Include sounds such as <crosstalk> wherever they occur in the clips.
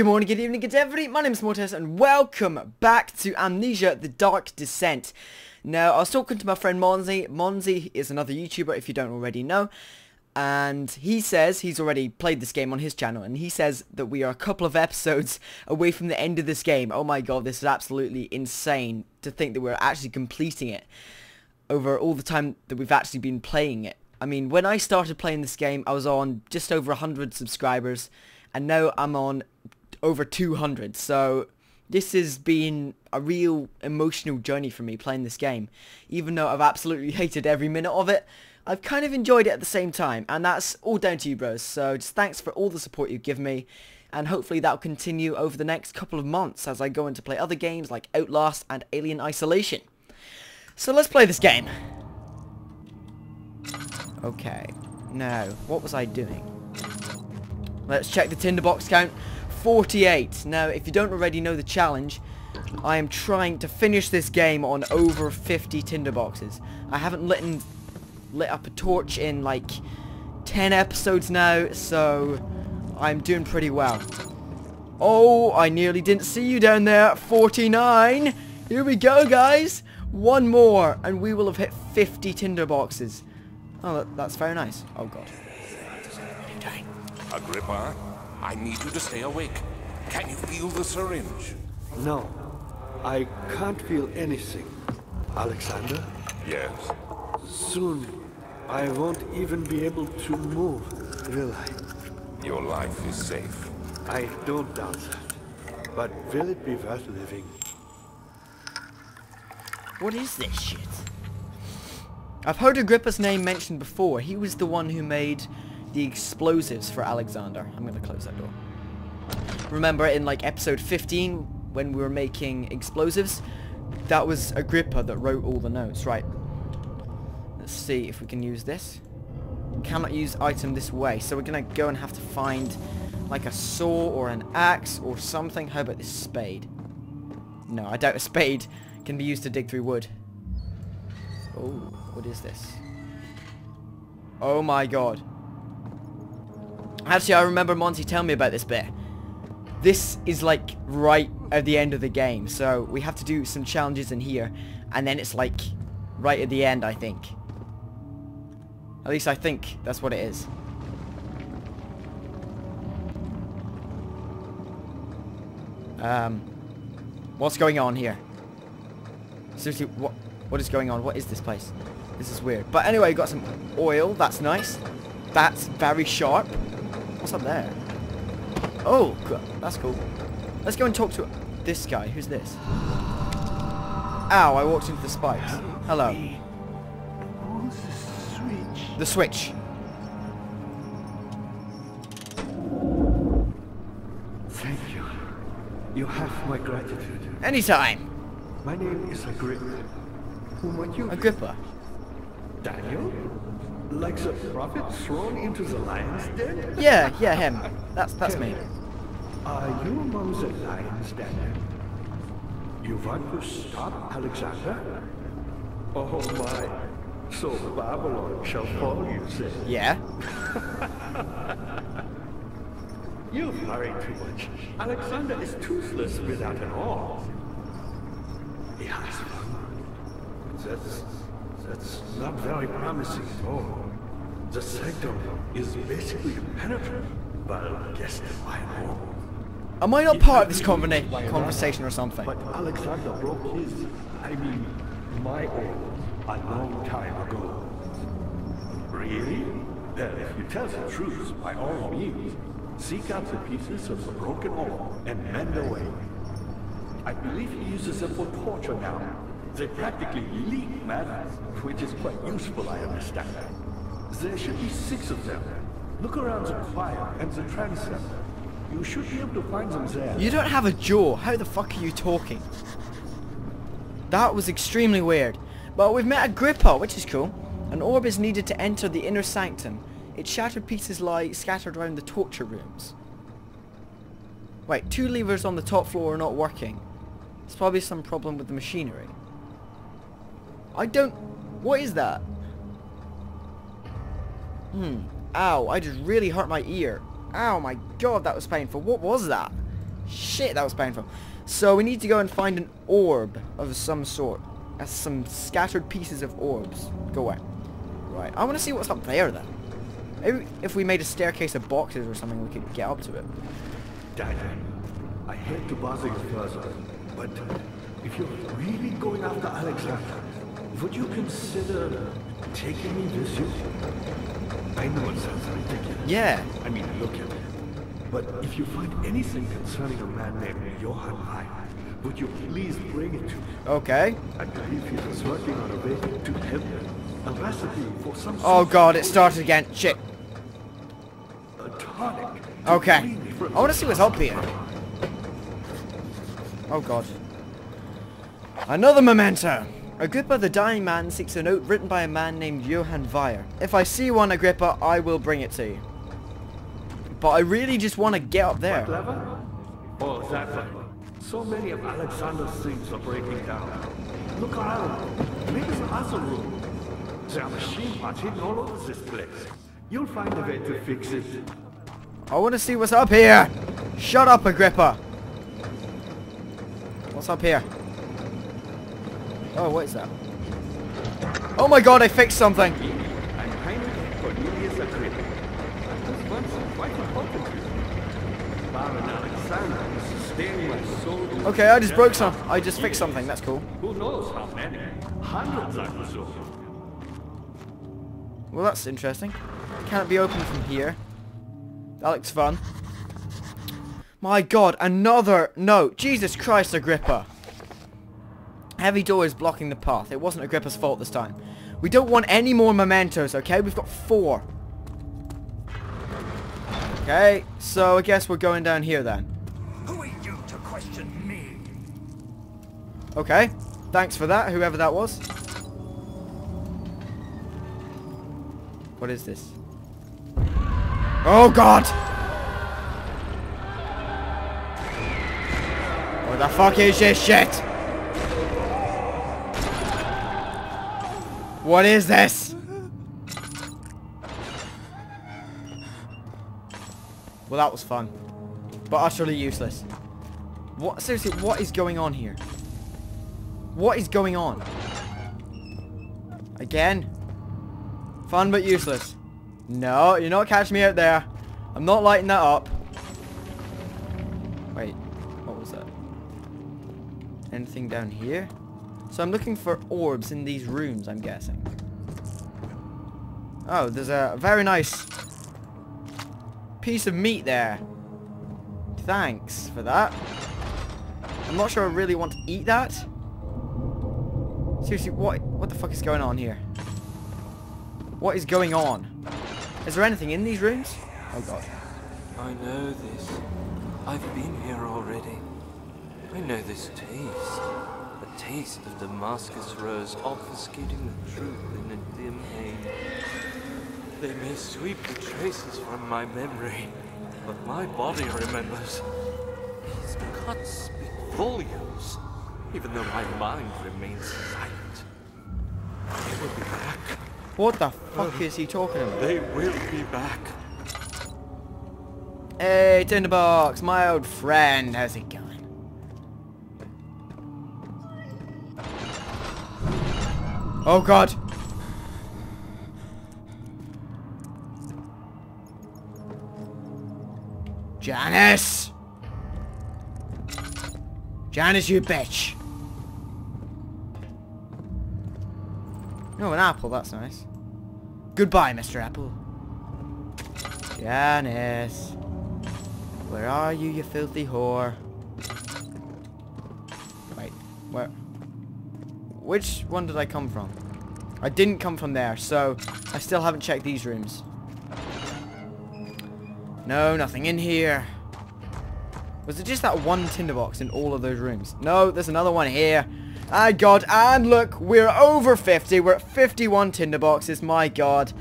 Good morning, good evening, good day everybody. My name is Mortez and welcome back to Amnesia The Dark Descent. Now, I was talking to my friend Monzi. Monzi is another YouTuber if you don't already know. And he says he's already played this game on his channel and he says that we are a couple of episodes away from the end of this game. Oh my god, this is absolutely insane to think that we're actually completing it over all the time that we've actually been playing it. I mean, when I started playing this game, I was on just over 100 subscribers and now I'm on over 200. So this has been a real emotional journey for me playing this game. Even though I've absolutely <laughs> hated every minute of it, I've kind of enjoyed it at the same time. And that's all down to you bros. So just thanks for all the support you give me. And hopefully that'll continue over the next couple of months as I go into play other games like Outlast and Alien Isolation. So let's play this game. Okay. Now, what was I doing? Let's check the tinderbox count. 48. Now, if you don't already know the challenge, I am trying to finish this game on over 50 tinderboxes. I haven't lit, in, lit up a torch in like 10 episodes now, so I'm doing pretty well. Oh, I nearly didn't see you down there. 49. Here we go, guys. One more, and we will have hit 50 tinderboxes. Oh, that, that's very nice. Oh, God. Agrippa, I need you to stay awake. Can you feel the syringe? No, I can't feel anything. Alexander, Yes. soon I won't even be able to move, will I? Your life is safe. I don't doubt that. But will it be worth living? What is this shit? I've heard Agrippa's name mentioned before. He was the one who made the explosives for Alexander. I'm going to close that door. Remember in like episode 15 when we were making explosives? That was Agrippa that wrote all the notes. Right. Let's see if we can use this. Cannot use item this way. So we're going to go and have to find like a saw or an axe or something. How about this spade? No, I doubt a spade can be used to dig through wood. Oh, what is this? Oh my god. Actually, I remember Monty telling me about this bit. This is like right at the end of the game, so we have to do some challenges in here, and then it's like right at the end, I think. At least I think that's what it is. Um, what's going on here? Seriously, what what is going on? What is this place? This is weird. But anyway, you got some oil. That's nice. That's very sharp. What's up there? Oh, that's cool. Let's go and talk to this guy. Who's this? Ow, I walked into the spikes. Hello. Who's the switch? The switch. Thank you. You have my gratitude. Anytime. My name is Agrippa. Who might you? Agrippa. Daniel? Like the prophet thrown into the lion's den? Yeah, yeah, him. That's that's me. Are you among the lions, Daniel? You want to stop Alexander? Oh my. So Babylon shall fall, you say? Yeah. <laughs> You worry too much. Alexander is toothless without an arm. That's, that's not very promising at all. The sanctum is basically impenetrable, but against my arm. Am I not part of this conversation or something? But Alexander broke his, I mean, my arm, a long time ago. Really? Well, if you tell the truth, by all means, seek out the pieces of the broken arm and mend away. I believe he uses them for torture now. They practically leak matter, which is quite useful, I understand. There should be six of them. Look around the choir and the transept. You should be able to find them there. You don't have a jaw. How the fuck are you talking? That was extremely weird. But we've met Agrippa, which is cool. An orb is needed to enter the inner sanctum. Its shattered pieces lie scattered around the torture rooms. Wait, two levers on the top floor are not working. There's probably some problem with the machinery. I don't What is that? Hmm. Ow, I just really hurt my ear. Ow, my god, that was painful. What was that? Shit, that was painful. So we need to go and find an orb of some sort. Uh, some scattered pieces of orbs. Go away. Right, I want to see what's up there then. Maybe if we made a staircase of boxes or something, we could get up to it. Dad, I hate to bother you further, but if you're really going after Alexander, would you consider taking me with you? I know it sounds ridiculous. Yeah. I mean, look at it. But if you find anything concerning a man named Johann Weyer, would you please bring it to me? Okay. I believe he was working on a way to heaven. A recipe for some Oh god, it started again. Shit. a tonic. Okay. clean me from I want to see what's up here. Oh god. Another memento. Agrippa the dying man seeks a note written by a man named Johann Weyer. If I see one, Agrippa, I will bring it to you. But I really just want to get up there. Oh, that. So many of Alexander's things are breaking down. Look around. Maybe the other room. There are machine parts hidden all over this place. You'll find a way to fix it. I want to see what's up here. Shut up, Agrippa. What's up here? Oh, what is that? Oh my god, I fixed something. Okay, I just broke some. I just fixed something. That's cool. Who knows how many? Hundreds, I presume. Well, that's interesting. Can it be opened from here? That looks fun. My god, another note. Jesus Christ, Agrippa. Heavy door is blocking the path. It wasn't Agrippa's fault this time. We don't want any more mementos, okay? We've got four. Okay, so I guess we're going down here then. Who are you to question me? Okay, thanks for that, whoever that was. What is this? Oh god! The fuck is this shit? What is this? Well, that was fun. But utterly useless. What? Seriously, what is going on here? What is going on? Again? Fun but useless. No, you're not catching me out there. I'm not lighting that up. Down here? So I'm looking for orbs in these rooms, I'm guessing. Oh, there's a very nice piece of meat there. Thanks for that. I'm not sure I really want to eat that. Seriously, what what the fuck is going on here? What is going on? Is there anything in these rooms? Oh god. I know this. I've been here already. I know this taste. The taste of Damascus rose obfuscating the truth in a dim haze. They may sweep the traces from my memory, but my body remembers. These cuts speak volumes, even though my mind remains silent. They will be back. What the fuck is he talking about? They will be back. Hey, Tinderbox, my old friend, how's it going? Oh god! Janice! Janice, you bitch! Oh, an apple, that's nice. Goodbye, Mr. Apple. Janice. Where are you, you filthy whore? Which one did I come from? I didn't come from there, so I still haven't checked these rooms. No, nothing in here. Was it just that one tinderbox in all of those rooms? No, there's another one here. Ah, God, and look, we're over 50. We're at 51 tinderboxes, my God.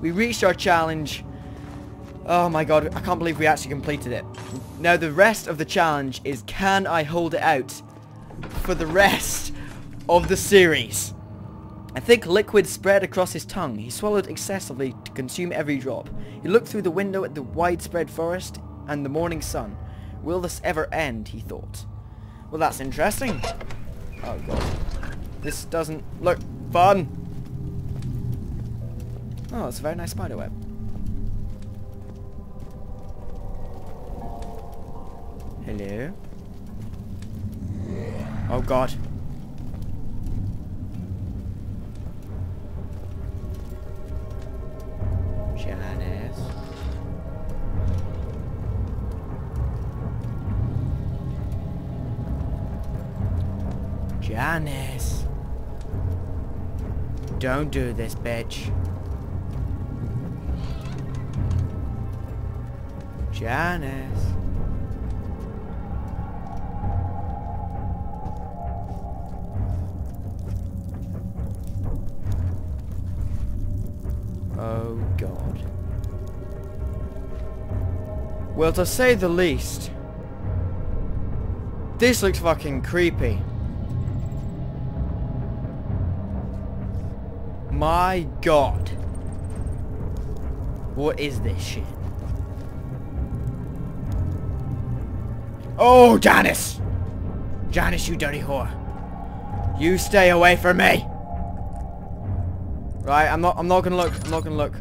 We reached our challenge. Oh my god, I can't believe we actually completed it. Now the rest of the challenge is can I hold it out for the rest of the series? A thick liquid spread across his tongue. He swallowed excessively to consume every drop. He looked through the window at the widespread forest and the morning sun. Will this ever end, he thought. Well, that's interesting. Oh, God. This doesn't look fun. Oh, it's a very nice spider web. Hello? Oh, God. Janice. Don't do this, bitch. Janice. Oh god. Well, to say the least, this looks fucking creepy. My god. What is this shit? Oh, Janice! Janice, you dirty whore. You stay away from me! Right, I'm not I'm not gonna look. I'm not gonna look.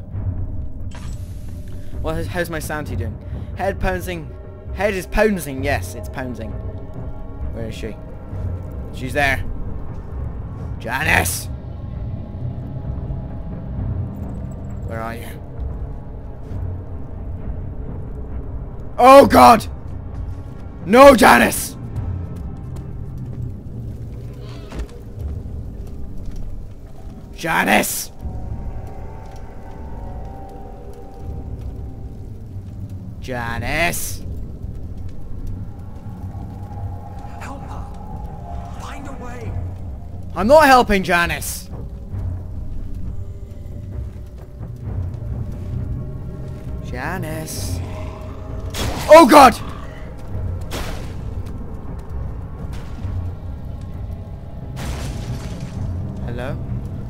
Well, how's, my sanity doing? Head pouncing. Head is pouncing. Yes, it's pouncing. Where is she? She's there. Janice! Where are you? Oh god! No, Janice! Janice! Janice! Help her! Find a way! I'm not helping Janice! Janice! Oh god! Hello?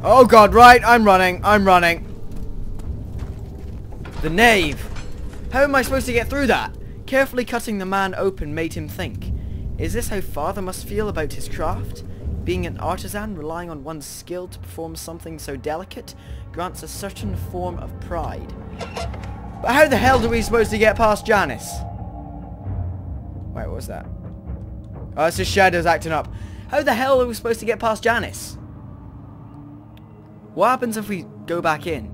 Oh god, right, I'm running, I'm running. The nave! How am I supposed to get through that? Carefully cutting the man open made him think. Is this how father must feel about his craft? Being an artisan, relying on one's skill to perform something so delicate, grants a certain form of pride. But how the hell are we supposed to get past Janice? Wait, what was that? Oh, it's the shadows acting up. How the hell are we supposed to get past Janice? What happens if we go back in?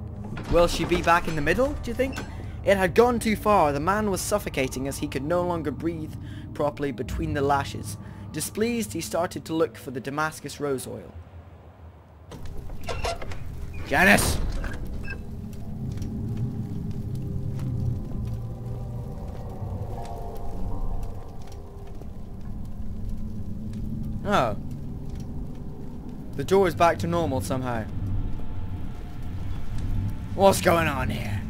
Will she be back in the middle, do you think? It had gone too far. The man was suffocating as he could no longer breathe properly between the lashes. Displeased, he started to look for the Damascus rose oil. Janice! Oh. The door is back to normal somehow. What's going on here?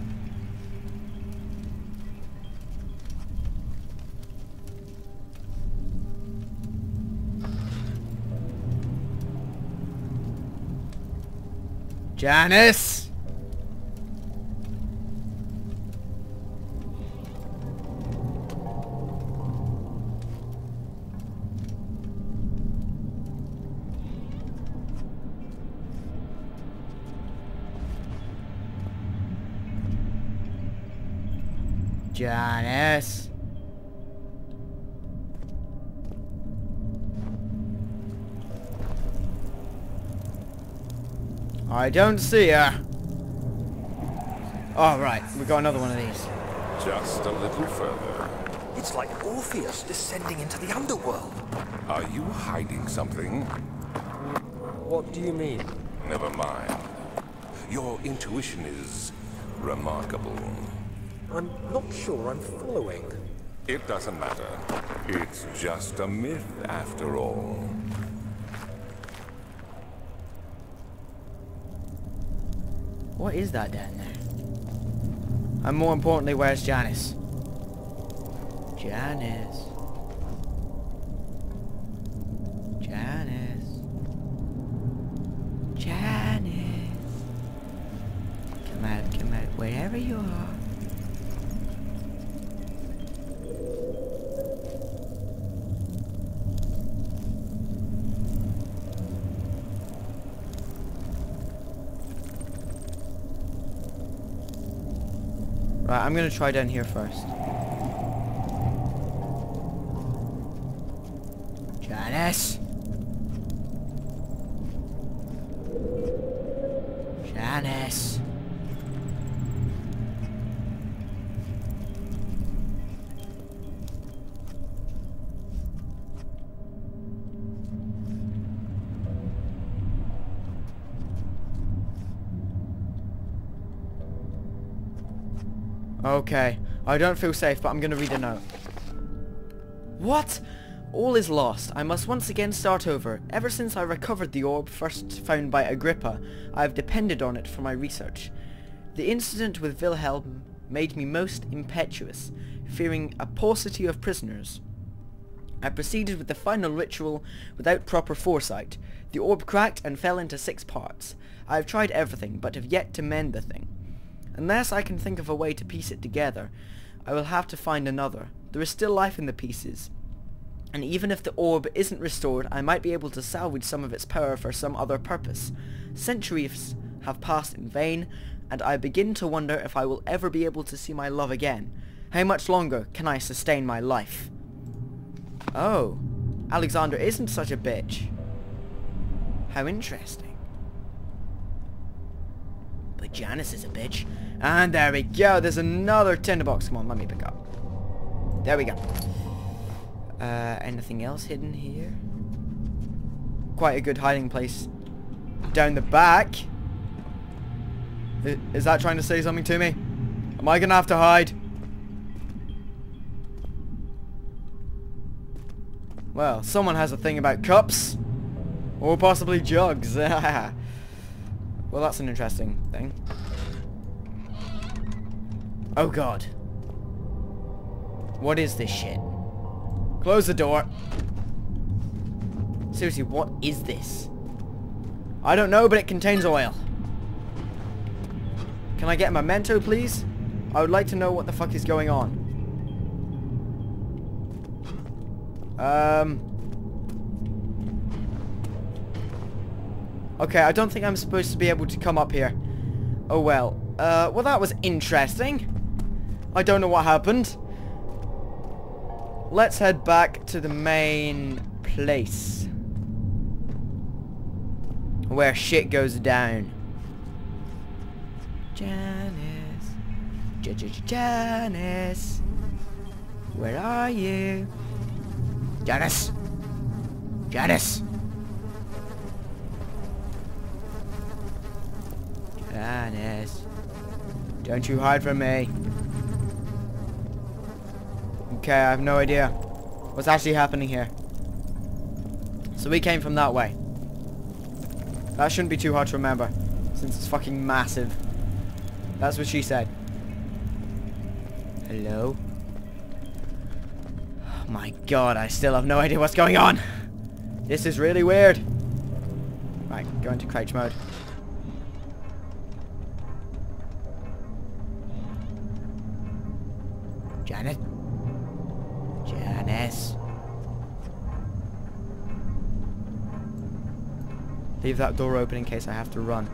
Janice! I don't see her. Oh, right. We got another one of these. Just a little further. It's like Orpheus descending into the underworld. Are you hiding something? What do you mean? Never mind. Your intuition is remarkable. I'm not sure I'm following. It doesn't matter. It's just a myth after all. What is that down there? And more importantly, where's Janice? Janice. Wherever you are. Right, I'm gonna try down here first. Janice! Janice! Okay. I don't feel safe, but I'm gonna read a note. What? All is lost. I must once again start over. Ever since I recovered the orb first found by Agrippa, I have depended on it for my research. The incident with Wilhelm made me most impetuous, fearing a paucity of prisoners. I proceeded with the final ritual without proper foresight. The orb cracked and fell into six parts. I have tried everything, but have yet to mend the thing. Unless I can think of a way to piece it together, I will have to find another. There is still life in the pieces. And even if the orb isn't restored, I might be able to salvage some of its power for some other purpose. Centuries have passed in vain, and I begin to wonder if I will ever be able to see my love again. How much longer can I sustain my life? Oh, Alexander isn't such a bitch. How interesting. But Janice is a bitch. And there we go. There's another tinderbox. Come on, let me pick up. There we go. Uh, anything else hidden here? Quite a good hiding place. Down the back. Is that trying to say something to me? Am I gonna have to hide? Well, someone has a thing about cups. Or possibly jugs. <laughs> well, that's an interesting thing. Oh god. What is this shit? Close the door. Seriously, what is this? I don't know, but it contains oil. Can I get a memento, please? I would like to know what the fuck is going on. Um... Okay, I don't think I'm supposed to be able to come up here. Oh well. Uh, well that was interesting. I don't know what happened. Let's head back to the main place. Where shit goes down. Janice. J -j -j Janice. Where are you? Janice. Janice. Janice. Don't you hide from me. Okay, I have no idea what's actually happening here. So we came from that way. That shouldn't be too hard to remember, since it's fucking massive. That's what she said. Hello? Oh my god, I still have no idea what's going on. This is really weird. Right, go into crouch mode. Leave that door open in case I have to run.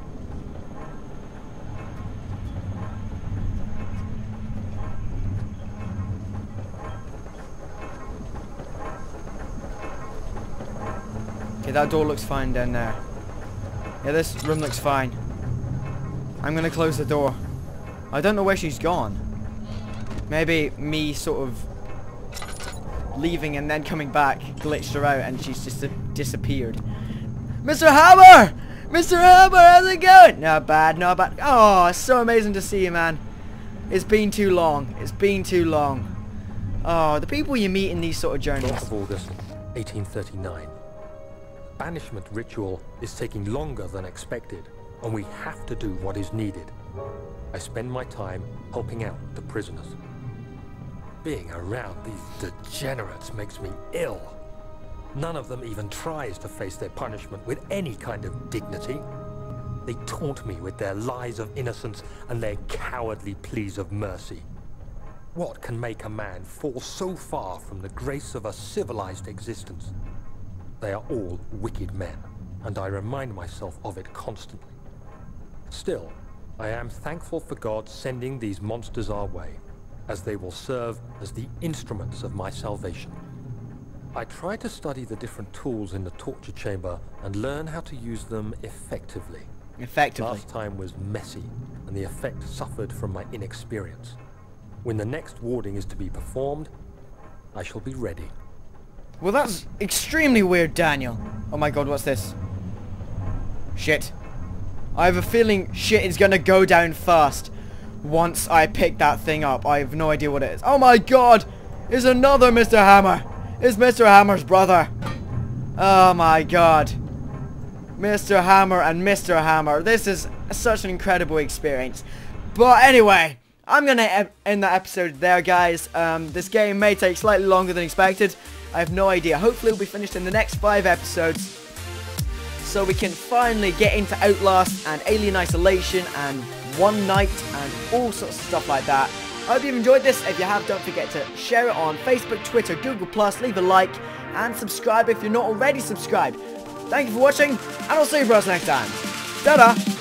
Okay, that door looks fine down there. Yeah, this room looks fine. I'm gonna close the door. I don't know where she's gone. Maybe me sort of leaving and then coming back glitched her out and she's just disappeared. Mr. Hammer! Mr. Hammer, how's it going? Not bad, not bad. Oh, it's so amazing to see you, man. It's been too long. It's been too long. Oh, the people you meet in these sort of journeys. 12th of August, 1839. Banishment ritual is taking longer than expected, and we have to do what is needed. I spend my time helping out the prisoners. Being around these degenerates makes me ill. None of them even tries to face their punishment with any kind of dignity. They taunt me with their lies of innocence and their cowardly pleas of mercy. What can make a man fall so far from the grace of a civilized existence? They are all wicked men, and I remind myself of it constantly. Still, I am thankful for God sending these monsters our way, as they will serve as the instruments of my salvation. I try to study the different tools in the torture chamber and learn how to use them effectively. Effectively. Last time was messy, and the effect suffered from my inexperience. When the next warding is to be performed, I shall be ready. Well, that's extremely weird, Daniel. Oh my god, what's this? Shit. I have a feeling shit is gonna go down fast once I pick that thing up. I have no idea what it is. Oh my god! It's another Mr. Hammer! It's Mr. Hammer's brother! Oh my god. Mr. Hammer and Mr. Hammer. This is such an incredible experience. But anyway, I'm going to end that episode there, guys. Um, this game may take slightly longer than expected. I have no idea. Hopefully it'll be finished in the next five episodes. So we can finally get into Outlast and Alien Isolation and One Night and all sorts of stuff like that. I hope you've enjoyed this. If you have, don't forget to share it on Facebook, Twitter, Google+, leave a like, and subscribe if you're not already subscribed. Thank you for watching, and I'll see you bros next time. Ta-da!